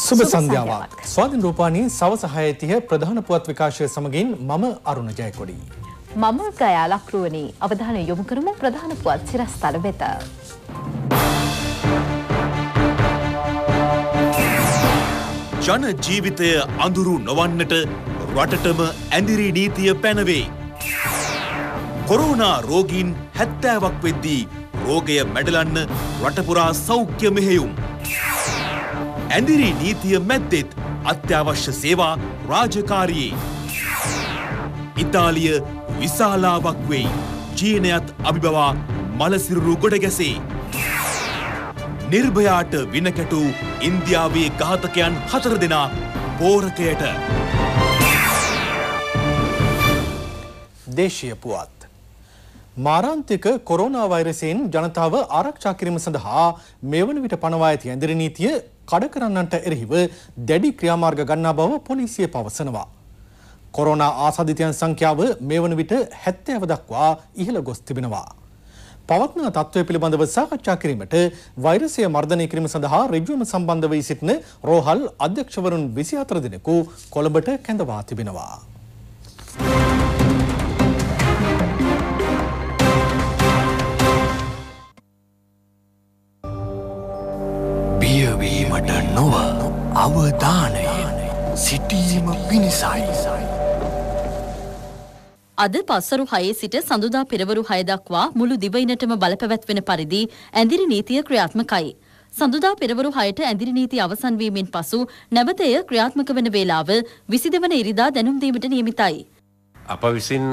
සුබ සන්ධ්‍යාවක් ස්වාධීන රූපානී සවස හයතිය ප්‍රධාන පුවත් විකාශය සමගින් මම අරුණ ජයකොඩි. මම ගයා ලක්රුවනී අවධානය යොමු කරමු ප්‍රධාන පුවත් සිරස්තල වෙත. ජන ජීවිතය අඳුරු නොවන්නට රටටම ඇඳිරි නීතිය පැනවේ. කොරෝනා රෝගීන් හැත්තෑවක් වෙද්දී රෝගය මැඩලන්න රටපුරා සෞඛ්‍ය මෙහෙයුම්. ඇඳිරි නීතිය මැද්දෙත් අත්‍යවශ්‍ය සේවා රාජකාරයේ. ඉතාලිය විශාලාවක් වෙයි. චීනයත් අභිබවා මලසිරුරු ගොඩ ගැසේ. නිර්භයාට විනකැටූ ඉන්දියාවේ ඝාතකයන් හතර දෙනා පෝරකයට. දේශීය පුවත්. මාරාන්තික කොරෝනා වෛරසයෙන් ජනතාව ආරක්ෂා කිරීම සඳහා මෙවන විට පනවා ඇති ඇඳරි නීතිය කඩ කරන්නන්ට එරෙහිව දැඩි ක්‍රියාමාර්ග ගන්නා බව පොලිසිය පවසනවා. කොරෝනා ආසාධිතයන් සංඛ්‍යාව මේ වන විට හැත්තෑව දක්වා ඉහළ ගොස් තිබෙනවා. පවත්නා තත්ත්වය පිළිබඳව සාකච්ඡා කිරීමට වෛරසය මර්ධනය කිරීම සඳහා රිජුවම සම්බන්ධ වී සිටින රෝහල් අධ්‍යක්ෂවරුන් විසි අතර දෙනෙකු කොළඹට කැඳවා තිබෙනවා. බියවීමට නොව අවධානයෙන් සිටීම පිණිසයි. අද පස්සරු හයේ සිට සඳුදා පෙරවරු හය දක්වා මුළු දිවයිනටම බලපැවැත්වෙන පරිදි ඇඳිරි නීතිය ක්‍රියාත්මකයි. සඳුදා පෙරවරු හයට ඇඳිරි නීති අවසන් වීමෙන් පසු නැවත එය ක්‍රියාත්මක වන වේලාව විසිදවන ඉරිදා දැනුම් දීමට නියමිතයි. අප විසින්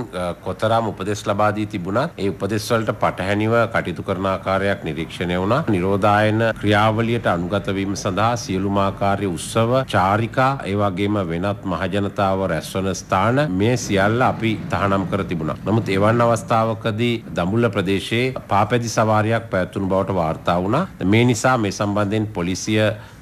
කොතරම් උපදෙස් ලබා දී තිබුණත් ඒ උපදෙස් වලට පටහැනිව කටයුතු කරන ආකාරයක් නිරීක්ෂණය වුණා. නිරෝධායන ක්‍රියාවලියට අනුගත වීම සඳහා සියලුම ආකාරයේ උත්සව, චාරිකා, ඒ වගේම වෙනත් මහජනතාව රැස්වන ස්ථාන මේ සියල්ල අපි තහනම් කර තිබුණා. නමුත් එවන් අවස්ථාවකදී දඹුල්ල ප්‍රදේශයේ පාපැදි සවාරියක් පැවැත්වුණු බවට වාර්තා වුණා. මේ නිසා මේ සම්බන්ධයෙන් පොලිසිය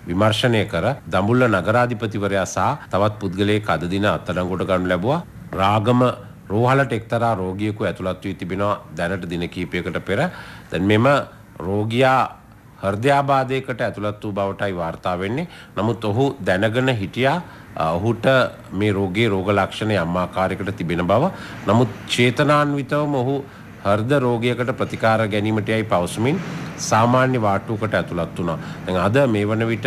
විමර්ශනය කර දඹුල්ල නගරාධිපතිවරයා සහ තවත් පුද්ගලයෙක් අද දින අත්අඩංගුවට ගනු ලැබුවා. රාගම රෝහලට එක්තරා රෝගියෙකු ඇතුළත් වී තිබෙනවා දැනට දින කීපයකට පෙර. දැන් මෙම රෝගියා හෘදයාබාධයකට ඇතුළත් වූ බවටයි වාර්තා වෙන්නේ. නමුත් ඔහු දැනගෙන හිටියා ඔහුට මේ රෝගයේ රෝග ලක්ෂණ යම් ආකාරයකට තිබෙන බව. නමුත් චේතනාන්විතවම ඔහු හෘද රෝගයකට ප්‍රතිකාර ගැනීමට යයි පවසමින් සාමාන්‍ය වාට්ටුවකට ඇතුළත් වුණා. දැන් අද මේ වන විට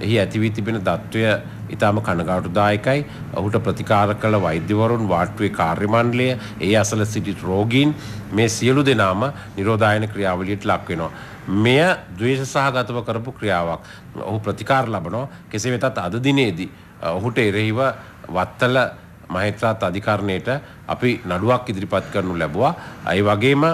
එහි ඇතිවී තිබෙන තත්ත්වය ඉතාම කනගාටුදායකයි ඔහුට ප්‍රතිකාර කළ වෛද්‍යවරුන් වාට්ටුවේ කාර්ය මණ්ඩලය ඒ අසල සිටි රෝගීන් මේ සියලු දෙනාම නිරෝධායන ක්‍රියාවලියට ලක් වෙනවා. මෙය ද්වේෂ සහගතව කරපු ක්‍රියාවක්. ඔහු ප්‍රතිකාර ලබනවා. කෙසේ වෙතත් අද දිනේදී ඔහුට එරෙහිව වත්තල මහිත්‍රාත් අධිකරණයට අපි නඩුවක් ඉදිරිපත් කරනු ලැබුවා. ඒ වගේම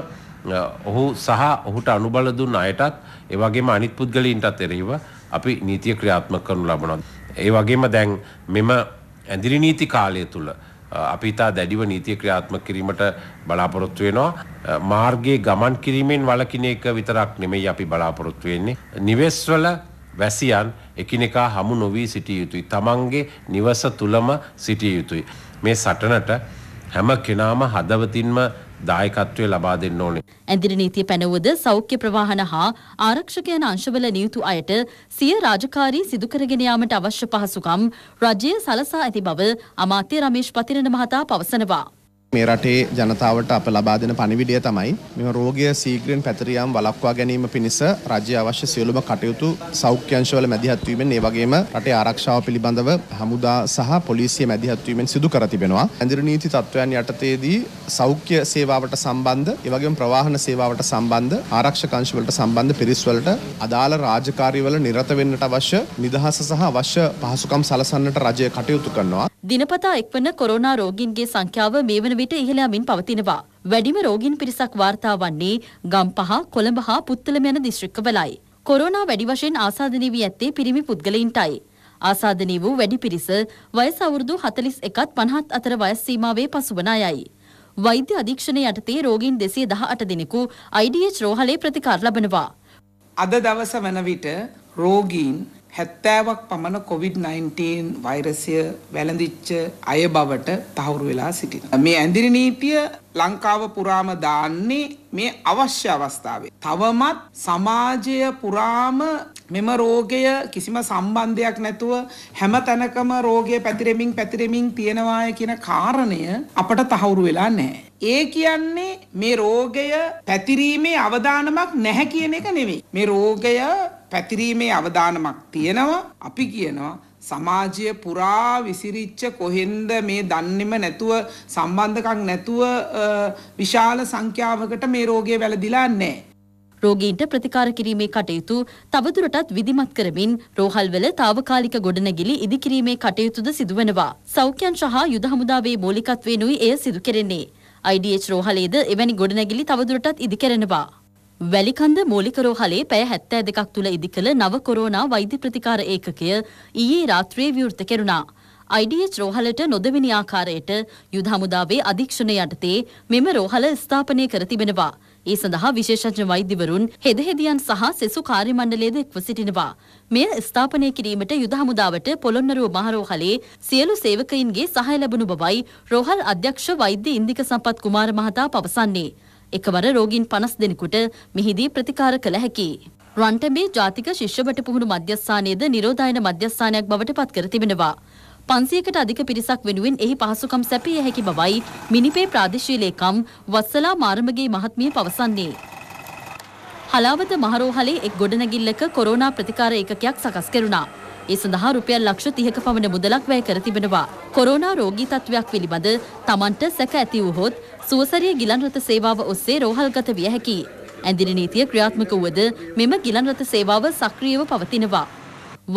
ඔහු සහ ඔහුට අනුබල දුන් අයටත් ඒ වගේම අනිත් පුද්ගලයින්ටත් එරෙහිව අපි නීතිය ක්‍රියාත්මක කරනු ලබනවා. ඒ වගේම දැන් මෙම ඇඳිරි නීති කාලය තුළ අපි ඉතා දැඩිව නීතිය ක්‍රියාත්මක කිරීමට බලාපොරොත්තු වෙනවා. මාර්ගයේ ගමන් කිරීමෙන් වලකින එක විතරක් නෙමෙයි අපි බලාපොරොත්තු වෙන්නේ. නිවෙස්වල වැසියන් එකිනෙකා හමු නොවී සිටිය යුතුයි. තමන්ගේ නිවස තුළම සිටිය යුතුයි. මේ සටනට හැම කෙනාම හදවතින්ම දායකත්වය ලබා දෙන්න ඕනේ. ඇඳිරි නීතිය පැනවුවද සෞඛ්‍ය ප්‍රවාහන හා ආරක්ෂකයන අංශවල නියුතු අයට සිය රාජකාරී සිදුකරගෙන යාමට අවශ්‍ය පහසුකම් රජය සලසා ඇති බව අමාත්‍ය රමේෂ් පතිරණ මහතා පවසනවා. මේ රටේ ජනතාවට අප ලබා දෙන පණිවිඩය තමයි මෙම රෝගය සීග්‍රයෙන් පැතිරියාම් වළක්වා ගැනීම පිණිස රජය අවශ්‍ය සියලුම කටයුතු සෞඛ්‍යංශවල මැදිහත් වීමෙන් ඒ වගේම රටේ ආරක්ෂාව පිළිබඳව හමුදා සහ පොලිසිය මැදිහත් වීමෙන් සිදු කර තිබෙනවා. ඇඳිරි නීති තත්ත්වයන් යටතේදී සෞඛ්‍ය සේවාවට සම්බන්ධ, ඒ වගේම ප්‍රවාහන සේවාවට සම්බන්ධ, ආරක්ෂක අංශවලට සම්බන්ධ පිරිස් වලට අදාළ රාජකාරිවල නිරත වෙන්නට අවශ්‍ය නිදහස සහ අවශ්‍ය පහසුකම් සලසන්නට රජය කටයුතු කරනවා. දිනපතා එක්වන කොරෝනා රෝගීන්ගේ සංඛ්‍යාව මේ වන විට ඉහළ යමින් පවතිනවා. වැඩිම රෝගීන් පිරිසක් වාර්තා වන්නේ ගම්පහ, කොළඹ හා පුත්තලම යන දිස්ත්‍රික්කවලයි. කොරෝනා වැඩි වශයෙන් ආසාදනය වී ඇත්තේ පිරිමි පුද්ගලයින්ටයි. ආසාදනය වූ වැඩි පිරිස වයස අවුරුදු 41ත් 50ත් අතර වයස් සීමාවේ පසුවන අයයි. වෛද්‍ය අධීක්ෂණය යටතේ රෝගීන් 218 දෙනෙකු IDH රෝහලේ ප්‍රතිකාර ලබනවා. අද දවස වන විට රෝගීන් හැත්තෑවක් පමණ COVID-19 වෛරසය වැළඳිච්ච අය බවට තහවුරු වෙලා සිටින. මේ ඇඳිරි නීතිය ලංකාව පුරාම දාන්නේ මේ අවශ්‍ය අවස්ථාවේ. තවමත් සමාජය පුරාම මෙම රෝගය කිසිම සම්බන්ධයක් නැතුව හැම තැනකම රෝගය පැතිරෙමින් පැතිරෙමින් තියෙනවාය කියන කාරණය අපට තහවුරු වෙලා නැහැ. ඒ කියන්නේ මේ රෝගය පැතිරීමේ අවදානමක් නැහැ කියන එක නෙවෙයි. මේ රෝගය පැතිරීමේ අවදානමක් තියෙනවා. අපි කියනවා සමාජය පුරා විසිරිච්ච කොහෙන්ද මේ දන්නෙම නැතුව සම්බන්ධකම් නැතුව අ, විශාල සංඛ්‍යාවකට මේ රෝගය වැළදිලා නැහැ. රෝගීන්ට ප්‍රතිකාර කිරීමේ කටයුතු තවදුරටත් විධිමත් කරමින් රෝහල්වල తాවකාලික ගොඩනැගිලි ඉදිකිරීමේ කටයුතුද සිදුවනවා. සෞඛ්‍යංශ හා යුද හමුදාවේ මූලිකත්වයෙනුයි එය සිදු කෙරෙන්නේ. IDH රෝහලේද එවැනි ගොඩනැගිලි තවදුරටත් ඉදිකරනවා. වැලිකන්ද මූලික රෝහලේ පැය හැත්තෑ දෙකක් තුළ ඉදිකළ නව කොරෝනා වෛද්‍ය ප්‍රතිකාර ඒකකය ඊයේ රාත්‍රයේ විවෘත කෙරුණා. IDH රෝහලට නොදවෙනි ආකාරයට යුද හමුදාවේ අධීක්ෂණය යටතේ මෙම රෝහල ස්ථාපනය කර තිබෙනවා. ඒ සඳහා විශේෂඥ වෛද්‍යවරුන් හෙදහෙදියන් සහ සෙසු කාර්ය මණ්ඩලයේද එක්ව සිටිනවා. මෙය ස්ථාපනය කිරීමට යුද හමුදාවට පොළොන්නරුව මහරෝහලේ සියලු සේවකයින්ගේ සහාය ලැබුණු බවයි රෝහල් අධ්‍යක්ෂ වෛද්‍ය ඉන්දික සම්පත් කුමාර මහතා පවසන්නේ. එකවර රෝගීන් පනස් දෙනෙකුට මෙහිදී ප්‍රතිකාර කළ හැකි. රන්ටඹේ ජාතික ශිෂ්‍යබට පුහුණු මධ්‍යස්ථානයේද නිරෝධායන මධ්‍යස්ථානයක් බවට පත් කර තිබෙනවා. පන්සියකට අධික පිරිසක් වෙනුවෙන් එහි පහසුකම් සැපිය හැකි බවයි මිනිපේ ප්‍රාදේශීය ලේකම් වස්සලා මාරමගේ මහත්මිය පවසන්නේ. හලාවත මහරෝහලේ එක් ගොඩනැගිල්ලක කොරෝනා ප්‍රතිකාර ඒකකයක් සකස් කෙරුණා. ඒ සඳහා රුපියල් ලක්ෂ 30ක පමණ මුදලක් වැය කර තිබෙනවා. කොරෝනා රෝගී තත්ත්වයක් පිළිබඳ Tamanට සැක ඇති වූහොත් සුවසරිය ගිලන් රථ සේවාව ඔස්සේ රෝහල්ගත විය හැකියි. ඇඳිරි නීතිය ක්‍රියාත්මක වුවද මෙම ගිලන් රථ සේවාව සක්‍රියව පවතිනවා.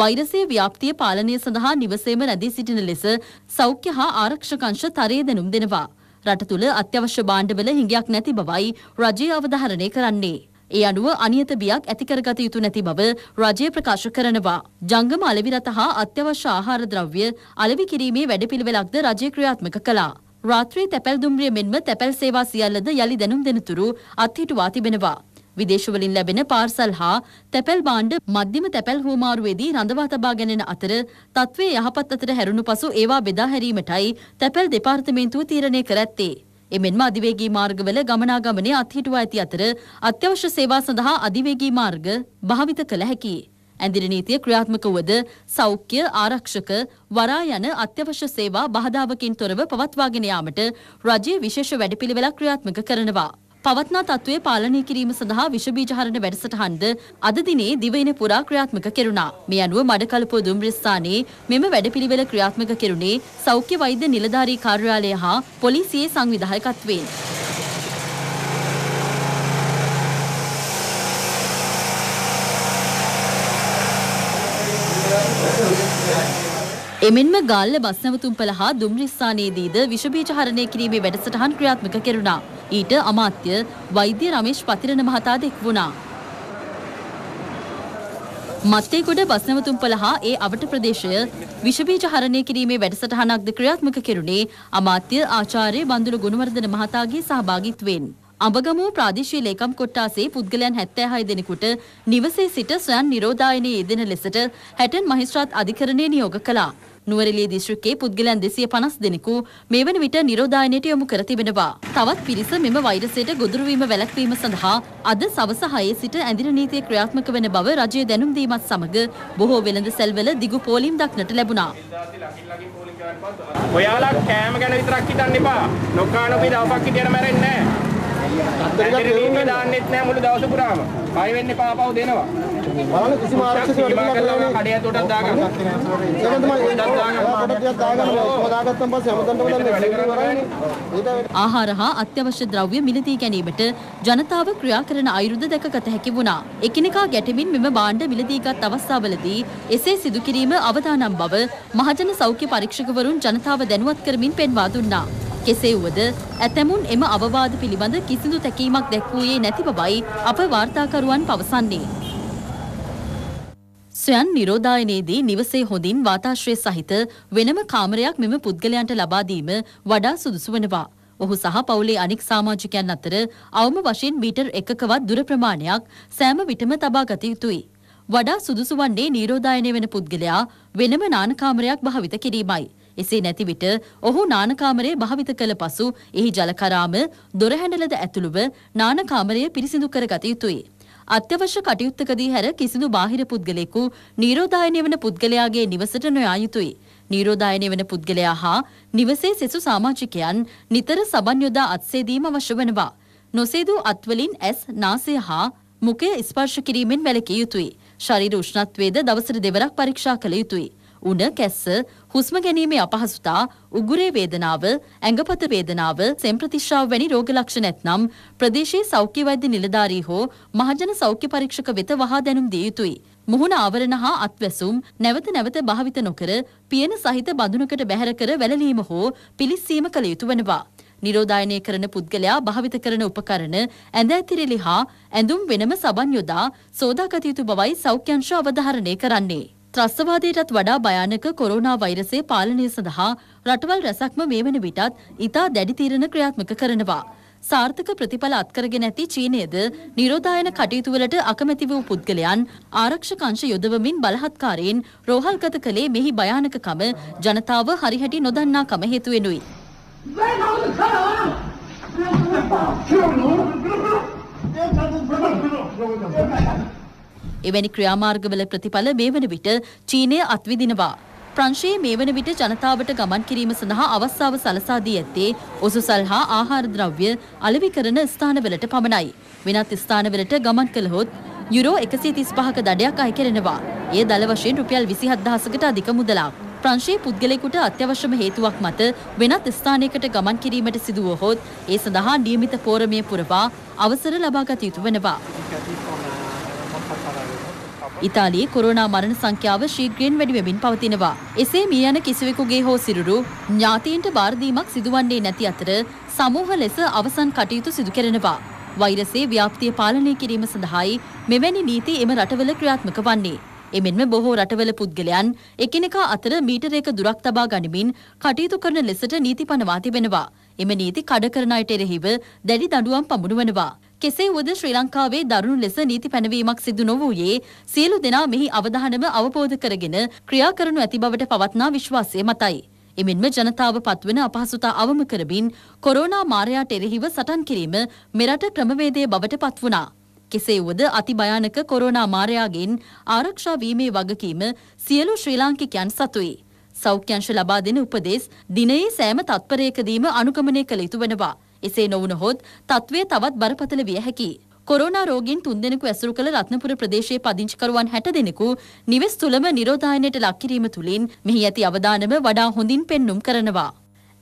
වෛරසය ව්‍යාප්තිය පාලනය සඳහා නිවසේම රැඳී සිටින ලෙස සෞඛ්‍ය හා ආරක්ෂකංශ තරයේ දැනුම් දෙනවා. රට තුළ අත්‍යවශ්‍ය භාණ්ඩවල හිඟයක් නැති බවයි රජය අවධාරණය කරන්නේ. ඒ අනුව අනියත බියක් ඇතිකරගත යුතු නැති බව රජය ප්‍රකාශ කරනවා. ජංගම අලෙවි රථ හා අත්‍යවශ්‍ය ආහාර ද්‍රව්‍ය අලෙවි කිරීමේ වැඩපිළිවෙලක්ද රජය ක්‍රියාත්මක කළා. රාත්‍රී තැපැල් දුම්රිය මෙන්ම තැපැල් සේවා සියල්ලද යළි දැනුම් දෙනතුරු අත්හිටුවා තිබෙනවා. විදේශවලින් ලැබෙන පාර්සල් හා තැපැල් බාණ්ඩ මධ්‍යම තැපැල් හුවමාරුවේදී රඳවා තබා ගැනෙන අතර තත්ත්වයේ යහපත් අතර හැරුණු පසු ඒවා බෙදා හැරීමටයි තැපැල් දෙපාර්තමේන්තුව තීරණය කර ඇත්තේ. එමෙන්ම අධිවේගී මාර්ගවල ගමනාගමනය අත්හිටුවා ඇති අතර අත්‍යවශ්‍ය සේවා සඳහා අධිවේගී මාර්ග භාවිත කළ හැකියි. ඇඳිරි නීතිය ක්‍රියාත්මක වුවද සෞඛ්‍ය ආරක්ෂක වරා යන අත්‍යවශ්‍ය සේවා බහදාවකින් තොරව පවත්වාගෙන යාමට රජය විශේෂ වැඩපිළිවෙලක් ක්‍රියාත්මක කරනවා. පවත්නා තත්ත්වය පාලනය කිරීම සඳහා විෂබීජහරණ වැඩසටහන්ද අද දිනේ දිවයින පුරා ක්‍රියාත්මක කෙරුණා. මේ අනුව මඩකලපුව දුම්රිස්ථානයේ මෙම වැඩපිළිවෙල ක්‍රියාත්මක කෙරුණේ සෞඛ්‍ය වෛද්‍ය නිලධාරී කාර්යාලය හා පොලිසියේ සංවිධායකත්වයෙන්. එමෙන්ම ගාල්ල බස්නවතුම්පල හා දුම්රිස්ථානයේදීද විෂබීජහරණය කිරීමේ වැඩසටහන් ක්‍රියාත්මක කෙරුණා. ඊට අමාත්‍ය වෛද්‍ය රමේෂ් පතිරණ මහතා දෙක් වුණා. මත්තේගොඩ බස්නවතුම්පල හා ඒ අවට ප්‍රදේශය විෂබීජහරණය කිරීමේ වැඩසටහනක්ද ක්‍රියාත්මක කෙරුණේ අමාත්‍ය ආචාර්ය බන්දුල ගුණවර්ධන මහතාගේ සහභාගිත්වයෙන්. අඹගමුව ප්‍රාදේශීය ලේකම් කොට්ටාසේ පුද්ගලයන් 76 දෙනෙකුට නිවසේ සිට ස්වයන් නිරෝධායනයේ යෙදෙන ලෙසට හැටන් මහිස්ත්‍රාත් අධිකරණය නියෝග කළා. නුවරඑළිය දිස්ත්‍රික්කයේ පුද්ගලයන් 250 දෙනෙකු මේ වන විට නිරෝධායනයට යොමු කර තිබෙනවා. තවත් පිරිස මෙම වෛරසයට ගොදුරු වීම වැළැක්වීම සඳහා අද සවස 6 සිට ඇඳින නීතිය ක්‍රියාත්මක වන බව රජය දැනුම් දීමත් සමග බොහෝ වෙළඳ සැල්වල දිගු පෝලිම් දක්නට ලැබුණා. ඔයාලා කෑම ගැන විතරක් හිතන්න එපා. නොකානොපි දවසක් හිටියට මැරෙන්නේ නැහැ. නීතිය දාන්නෙත් නැහැ මුළු දවස පුරාම. බය වෙන්න එපා පව් දෙනවා. බලන්න කිසිම ආරක්ෂක වැඩ කරලා කඩේ ඇතුලට දාගන්න. ඒක තමයි දාගන්න. දාගන්න. දාගත්තන් පස්සේ හැමදැනම වැඩ ආහාර හා අත්‍යවශ්‍ය ද්‍රව්‍ය මිලදී ගැනීමට ජනතාව ක්‍රියා කරන අයුරුද දැකගත හැකි වුණා. එකිනෙකා ගැටෙමින් මෙම භාණ්ඩ මිලදීගත් අවස්ථාවලදී එසේ සිදු කිරීම අවදානම් බව මහජන සෞඛ්‍ය පරීක්ෂකවරුන් ජනතාව දැනුවත් කරමින් පෙන්වා දුන්නා. කෙසේ වුවද ඇතැමුන් එම අවවාද පිළිබඳ කිසිදු තැකීමක් දැක්වූයේ නැති බවයි අප වාර්තාකරුවන් පවසන්නේ. ස්වයන් නිරෝධායනයේදී නිවසේ හොඳින් වාතාශ්‍රය සහිත වෙනම කාමරයක් මෙම පුද්ගලයන්ට ලබා දීම වඩා සුදුසු වනවා. ඔහු සහ පවුලේ අනික් සමාජිකයන් අතර අවම වශයෙන් මීටර් එකකවත් දුර ප්‍රමාණයක් සෑම විටම තබා ගත යුතුයි. වඩා සුදුසු වන්නේ නිරෝධායනය වෙන පුද්ගලයා වෙනම නානකාමරයක් භාවිත කිරීමයි. එසේ නැති විට ඔහු නානකාමරය භාවිත කළ පසු එහි ජලකරාම දොරහැඬලද ඇතුළුව නානකාමරය පිරිසිදු කරගත යුතුයි. අත්‍යවශ්‍ය කටයුත්තකදී හැර කිසිදු බාහිර පුද්ගලයෙකු නිරෝධායනය වන පුද්ගලයාගේ නිවසට නොයා යුතුයි. නිරෝධායනය වන පුද්ගලයා හා නිවසේ සෙසු සාමාජිකයන් නිතර සබන් යොදා අත්සේදීම අවශ්‍ය වනවා. නොසේදූ අත්වලින් ඇස් නාසය හා මුඛය ස්පර්ශ කිරීමෙන් වැළකිය යුතුයි. ශරීර උෂ්ණත්වයේද දවසට දෙවරක් පරීක්ෂා කළ යුතුයි. උණ කැස්ස හුස්ම ගැනීමේ අපහසුතා උගුරේ වේදනාව ඇඟපත වේදනාව සෙම්ප්‍රතිශ්‍රාව වැනි රෝග ලක්ෂණ ඇත්නම් ප්‍රදේශයේ සෞඛ්‍ය වෛද්‍ය නිලධාරී හෝ මහජන සෞඛ්‍ය පරීක්ෂක වෙත වහා දැනුම් දිය යුතුයි. මුහුණ ආවරණ හා අත්වැසුම් නැවත නැවත භාවිත නොකර පියන සහිත බඳුනකට බැහැර කර වැළලීම හෝ පිලිස්සීම කළ යුතු වනවා. නිරෝධායනය කරන පුද්ගලයා භාවිත කරන උපකරණ ඇඳ ඇතිරිලි හා ඇඳුම් වෙනම සබන් යොදා සෝදාගත යුතු බවයි සෞඛ්‍යංශ අවධාරණය කරන්නේ. ත්‍රස්තවාදයටත් වඩා භයානක කොරෝනා වෛරසය පාලනය සඳහා රටවල් රැසක්ම මේ වන විටත් ඉතා දැඩි තීරණ ක්‍රියාත්මක කරනවා. සාර්ථක ප්‍රතිඵල අත්කරගෙන ඇති චීනයද නිරෝධායන කටයුතුවලට අකමැති වූ පුද්ගලයන් ආරක්ෂකංශ යොදවමින් බලහත්කාරයෙන් රෝහල්ගත කළේ මෙහි භයානකකම ජනතාව හරිහැටි නොදන්නාකම හේතුවෙනුයි. එවැනි ක්‍රියාමාර්ගවල ප්‍රතිඵල මේ වන විට චීනය අත්විදිනවා. ප්‍රංශයේ මේ වන විට ජනතාවට ගමන් කිරීම සඳහා අවස්ථාව සලසා දී ඇත්තේ ඔසුසල් හා ආහාර ද්‍රව්‍ය අලෙවි කරන ස්ථානවලට පමණයි. වෙනත් ස්ථානවලට ගමන් කළහොත් යුරෝ එකසිය තිස්පහක දඩයක් අය කෙරෙනවා. එය දල වශයෙන් රුපියල් විසිහත් දහසකට අධික මුදලක්. ප්‍රංශයේ පුද්ගලයෙකුට අත්‍යවශ්‍යම හේතුවක් මත වෙනත් ස්ථානයකට ගමන් කිරීමට සිදුවහොත් ඒ සඳහා නියමිත පෝරමය පුරවා අවසර ලබාගත යුතු වනවා. ඉතාලියේ කොරෝනා මරණ සංඛ්‍යාව ශීඝ්‍රයෙන් වැඩි වෙමින් පවතිනවා. එසේ මිය යන කිසිවෙකුගේ හෝ සිරුරු ඥාතීන්ට බාරදීමක් සිදුවන්නේ නැති අතර සමූහ ලෙස අවසන් කටයුතු සිදු කරනවා. වෛරසයේ ව්‍යාප්තිය පාලනය කිරීම සඳහායි මෙවැනි නීති එම රටවල ක්‍රියාත්මක වන්නේ. එමෙන්ම බොහෝ රටවල පුද්ගලයන් එකිනෙකා අතර මීටරයක දුරක් තබා ගනිමින් කටයුතු කරන ලෙසට නීති පනවා තිබෙනවා. එම නීති කඩ කරන අයට එරෙහිව දැඩි දඬුවම් පමුණුවනවා. කෙසේ වුවද ශ්‍රී ලංකාවේ දරුණු ලෙස නීති පැනවීමක් සිදු නොවූයේ සියලු දෙනා මෙහි අවධානම අවබෝධ කරගෙන ක්‍රියා කරනු ඇති බවට පවත්නා විශ්වාසය මතයි. එමෙන්ම ජනතාව පත්වන අපහසුතා අවම කරමින් කොරෝනා මාරයාට එරෙහිව සටන් කිරීම මෙරට ක්‍රමවේදය බවට පත්වුණා. කෙසේ වුවද අතිභයානක කොරෝනා මාරයාගෙන් ආරක්ෂා වීමේ වගකීම සියලු ශ්‍රී ලාංකිකයන් සතුයි. සෞඛ්‍යංශ ලබා දෙන උපදෙස් දිනයේ සෑම තත්පරයකදීම අනුගමනය කළ යුතු වනවා. එසේ නොවුනහොත් තත්ත්වය තවත් බරපතල විය හැකියි. කොරෝනා රෝගීන් තුන්දෙනෙකු ඇසුරු කළ රත්නපුර ප්‍රදේශයේ පදිංචිකරුවන් හැට දෙනෙකු නිවෙස් තුළම නිරෝධායනයට ලක්කිරීම තුළින් මෙහි ඇති අවදානම වඩා හොඳින් පෙන්නුම් කරනවා.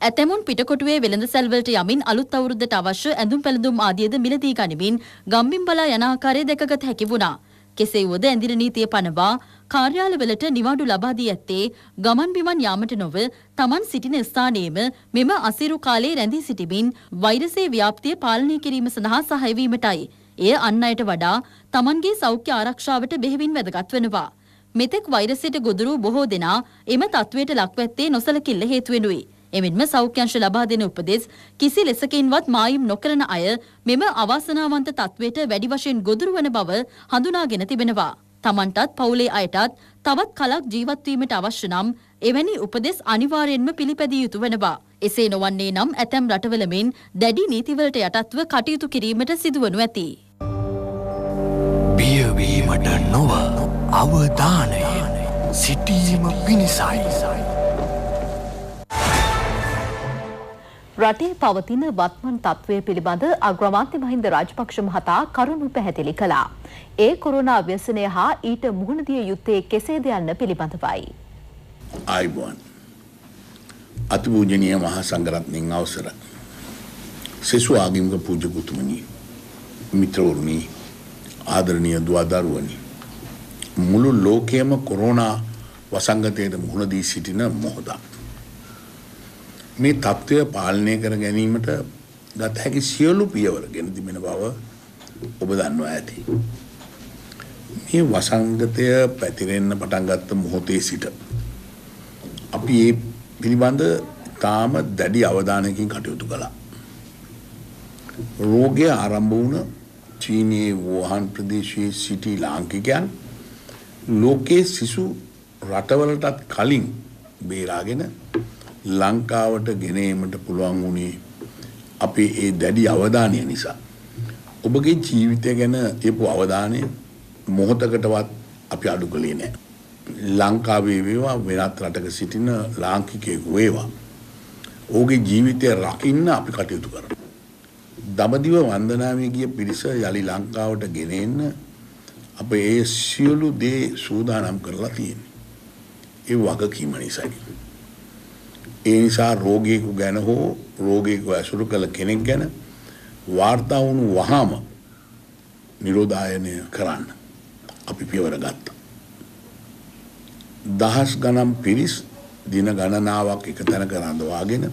ඇතැමුන් පිටකොටුවේ වෙළඳ සැල්වලට යමින් අලුත් අවුරුද්දට අවශ්‍ය ඇඳුම් පැළඳුම් ආදියද මිලදී ගනිමින් ගම්බින් බලා යන ආකාරය දැකගත හැකි වුණා. කෙසේ වුවද ඇඳිර නීතිය පනවා කාර්යාලවලට නිවාඩු ලබා දී ඇත්තේ ගමන් බිමන් යාමට නොව තමන් සිටින ස්ථානයේම මෙම අසිරු කාලේ රැඳී සිටිමින් වෛරසයේ ව්‍යාප්තිය පාලනය කිරීම සඳහා සහයවීමටයි. එය අන් අයට වඩා තමන්ගේ සෞඛ්‍ය ආරක්ෂාවට බෙහෙවින් වැදගත් වෙනවා. මෙතෙක් වෛරසයට ගොදුරු බොහෝ දෙනා එම තත්ත්වයට ලක්වැත්තේ නොසලකිල්ල හේතුවෙනුයි. එමෙන්ම සෞඛ්‍යංශ ලබා දෙන උපදෙස් කිසි ලෙසකින්වත් මායිම් නොකරන අය මෙම අවාසනාවන්ත තත්ත්වයට වැඩි වශයෙන් ගොදුරු වන බව හඳුනාගෙන තිබෙනවා. තමන්ටත් පවුලේ අයටත් තවත් කලක් ජීවත්වීමට අවශ්‍ය නම් එවැනි උපදෙස් අනිවාර්යෙන්ම පිළිපැදිය යුතු වනවා. එසේ නොවන්නේ නම් ඇතැම් රටවලමින් දැඩි නීතිවලට යටත්ව කටයුතු කිරීමට සිදුවනු ඇති. බියවීමට නොව අවධානයෙන් සිටීම පිණිසයි. රටේ පවතින වත්මන් තත්ත්වය පිළිබඳ අග්‍රමාන්ත්‍ය මහින්ද රාජපක්ෂ මහතා කරුණු පැහැදිලි කළා. ඒ කොරෝනා ව්‍යසනය හා ඊට මුහුණ දිය යුත්තේ කෙසේද යන්න පිළිබඳවයි. ආයිබෝන් අතිපූජනීය මහා සංඝරත්නයන් අවසර සෙසු ආගමික පූජකුතුමනි මිත්‍රවරුනි ආදරණීය දුවදරුවනි මුළු ලෝකයේම කොරෝනා වසංගතයට මුහුණ දී සිටින මොහොතක් මේ තත්ත්වය පාලනය කර ගැනීමට ගත හැකි සියලු පියවර ගෙන තිබෙන බව ඔබ දන්නවා ඇති. මේ වසංගතය පැතිරෙන්න පටන් ගත්ත මොහොතේ සිට අපි ඒ පිළිබඳ තාම දැඩි අවධානයකින් කටයුතු කළා. රෝගය ආරම්භ වුණ චීනයේ වෝහන් ප්‍රදේශයේ සිටි ලාංකිකයන් ලෝකයේ සිසු රටවලටත් කලින් බේරාගෙන ලංකාවට ගෙනීමට පුළුවන් වුණේ අපේ ඒ දැඩි අවධානය නිසා. ඔබගේ ජීවිතය ගැන එපු අවධානය මොහොතකටවත් අපි අඩු කළේ නෑ. ලංකාවේ වේවා වෙනත් රටක සිටින ලාංකිකයෙකු වේවා. ඕගේ ජීවිතය රකින්න අපි කටයුතු කර. දමදිව වන්දනාවේ ගිය පිරිස යළි ලංකාවට ගෙනෙන්න අප ඒ සියලු දේ සූදානම් කරලා තියෙන්නේ. ඒ වගකීම නිසයි. ඒ නිසා රෝගයෙකු ගැන හෝ රෝගයෙකු ඇසුරු කළ කෙනෙක් ගැන වාර්තා වුණු වහාම නිරෝධායනය කරන්න අපි පියවර ගත්තා. දහස් ගනම් පිරිස් දින ගණනාවක් එක තැනක රඳවාගෙන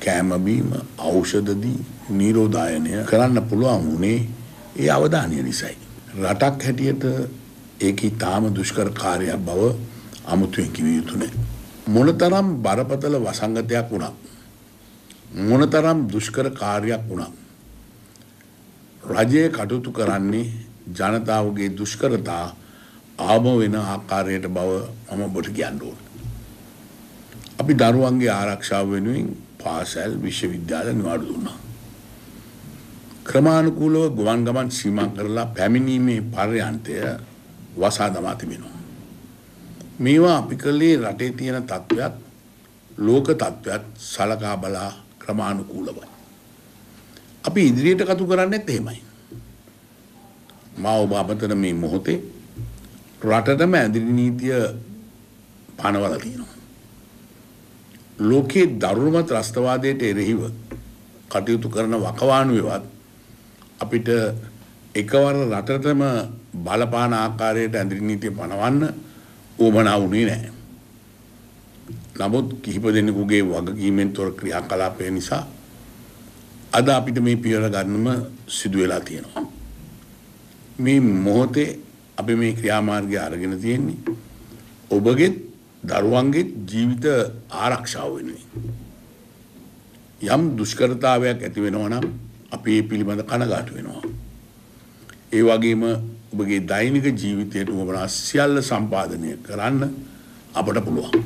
කෑමබීම ඖෂධදී නිරෝධායනය කරන්න පුළුවන් වුණේ ඒ අවධානය නිසයි. රටක් හැටියට ඒක ඉතාම දුෂ්කර කාර්යයක් බව අමුතුවෙන් කිව යුතු නෑ. මොනතරම් බරපතල වසංගතයක් වුණා. මොනතරම් දුෂ්කර කාර්යයක් වුණා. රජය කටයුතු කරන්නේ ජනතාවගේ දුෂ්කරතා ආම වෙන ආකාරයට බව මම බොට කියන්න ඕන. අපි දරුවන්ගේ ආරක්ෂාව වෙනුවෙන් පාසැල් විශ්වවිද්‍යාල නිවාඩු දුන්නා. ක්‍රමානුකූලව ගුවන් ගමන් සීමා කරලා පැමිණීමේ පර්යන්තය වසා දමා තිබෙනවා. මේවා අපි කළේ රටේ තියෙන තත්ත්වයක් ලෝක තත්ත්වයක් සලකා බලා ක්‍රමානුකූලවයි. අපි ඉදිරියට කතු කරන්නෙත් එහෙමයි. මා ඔබ අමතන මේ මොහොතේ රටටම ඇදිරි නීතිය පනවල තියෙනවා. ලෝකයේ දරුණුම ත්‍රස්තවාදයට එරෙහිව කටයුතු කරන වකවානුවවත් අපිට එකවර රටටම බලපාන ආකාරයට ඇදිරි නීතිය පනවන්න ඕමනා වුණේ නෑ. නමුත් කිහිප දෙනෙකුගේ වගකීමෙන් තොර ක්‍රියා කලාපය නිසා අද අපිට මේ පියවර ගන්නම සිදු වෙලා තියෙනවා. මේ මොහොතේ අපි මේ ක්‍රියාමාර්ගය අරගෙන තියෙන්නේ ඔබගෙත් දරුවන්ගෙත් ජීවිත ආරක්ෂාව වෙනුවෙන්. යම් දුෂ්කරතාවයක් ඇති වෙනවා නම් අපි ඒ පිළිබඳ කනගාටු වෙනවා. ඒ වගේම ඔබගේ දෛනික ජීවිතයට උවමනා සියල්ල සම්පාදනය කරන්න අපට පුළුවන්.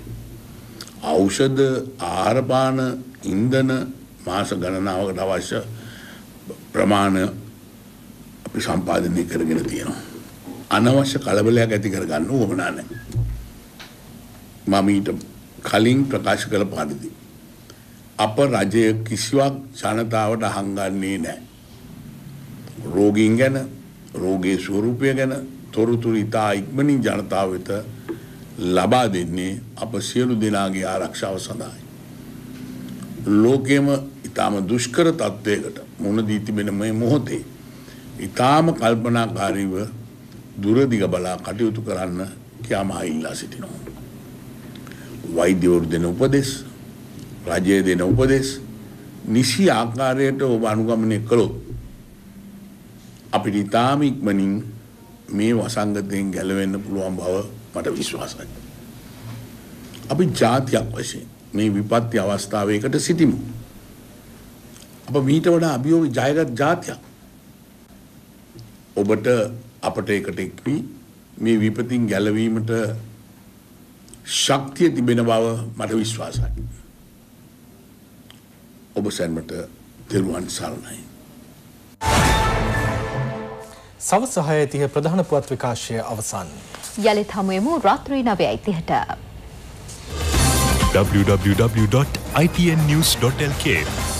ඖෂධ ආහාරපාන ඉන්ධන මාස ගණනාවකට අවශ්‍ය ප්‍රමාණ අපි සම්පාදනය කරගෙන තියෙනවා. අනවශ්‍ය කලබලයක් ඇති කරගන්න උවමනා නැහැ. මම ඊට කලින් ප්‍රකාශ කළ පරිදි අප රජය කිසිවක් ජනතාවට හංගන්නේ නැහැ. රෝගීන් ගැන රෝගයේ ස්වරූපය ගැන තොරතුරු ඉතා ඉක්මනින් ජනතාව වෙත ලබා දෙන්නේ අප සියලු දෙනාගේ ආරක්ෂාව සඳහායි. ලෝකෙම ඉතාම දුෂ්කර තත්ත්වයකට මුණ දී තිබෙන මේ මොහොතේ ඉතාම කල්පනාකාරීව දුරදිග බලා කටයුතු කරන්න කියාමහා ඉල්ලා සිටිනවා. වෛද්‍යවරු දෙන උපදෙස් රජය දෙන උපදෙස් නිසි ආකාරයට ඔබ අනුගමනය කළොත් අපිට ඉතාම ඉක්මනින් මේ වසංගතයෙන් ගැලවෙන්න පුළුවන් බව මට විශ්වාසයි. අපි ජාතියක් වශයෙන් මේ විපත්ති අවස්ථාවයකට සිටිමු. අප මීට වඩා අභියෝග ජයගත් ජාතියක්. ඔබට අපට එකට එක්වී මේ විපතින් ගැලවීමට ශක්තිය තිබෙන බව මට විශ්වාසයි. ඔබ සැන්මට තෙරුවන් සරණයි. සවස් සහය තිහ ප්‍රධාන පුවත් විකාශය අවසන්. යළිත් හමුවමු රාත්‍රී නවයයි තිහට. www.itnnews.lk